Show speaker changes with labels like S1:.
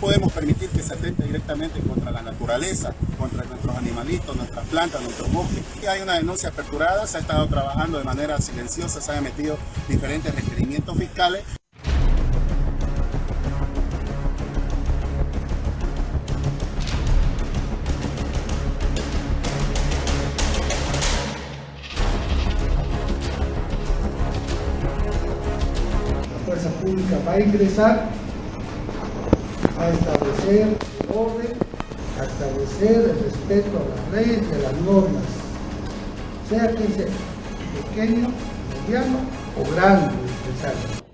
S1: podemos permitir que se atente directamente contra la naturaleza, contra nuestros animalitos, nuestras plantas, nuestros bosques. Y hay una denuncia aperturada, se ha estado trabajando de manera silenciosa, se han emitido diferentes requerimientos fiscales.
S2: Fuerza pública va a ingresar a establecer el orden, a establecer el respeto a las leyes y a las normas, sea quien sea, pequeño, mediano o grande empresario.